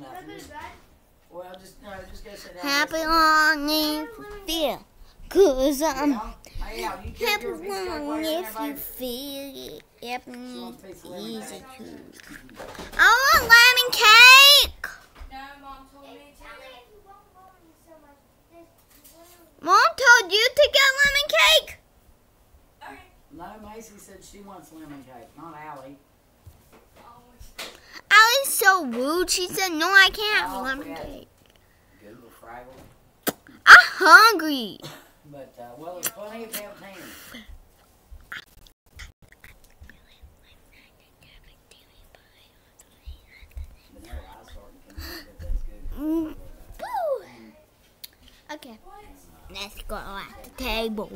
nothing. Just, well, just no, just go sit. Happy long if you feel, cause I'm Yeah. Hey, yeah, you keep happy your feet stuck long you're if you feel it. Happy want to it's lemon easy cake? to. I want lemon cake. No, mom told me to. Mom told you to get lemon cake. Okay. No, Macy said she wants lemon cake, not Allie. Oh, So rude. She said, no, I can't have lemon cake. I'm hungry. But, uh, well, there's plenty of campaigning. Vanilla ice starting to come out, but that's good. Woo. Okay, let's go at the table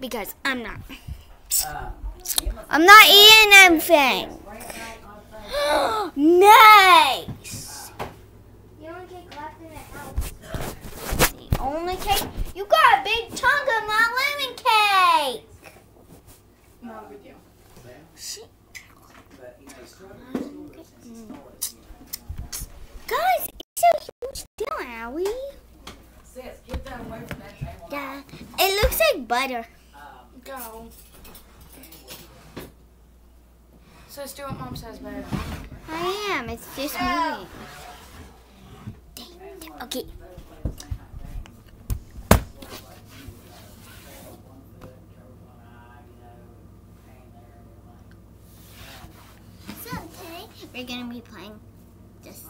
because I'm not. Uh, I'm not eating anything. Cake you got a big chunk of my lemon cake. Not a big But, you know, he's struggling in school since he started. Guys, it's a huge deal, Allie. Sis, get that away from that table. Yeah, it looks like butter. Um, Go. So let's do what mom says, babe. I am. It's just moving. Okay. So today we're gonna be playing just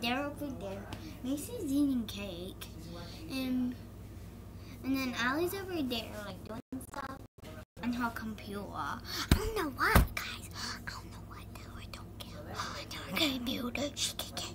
there over there. Macy's eating cake, and and then Allie's over there like doing stuff on her computer. I don't know what, guys. I don't know what. No, I don't care. On her computer, she can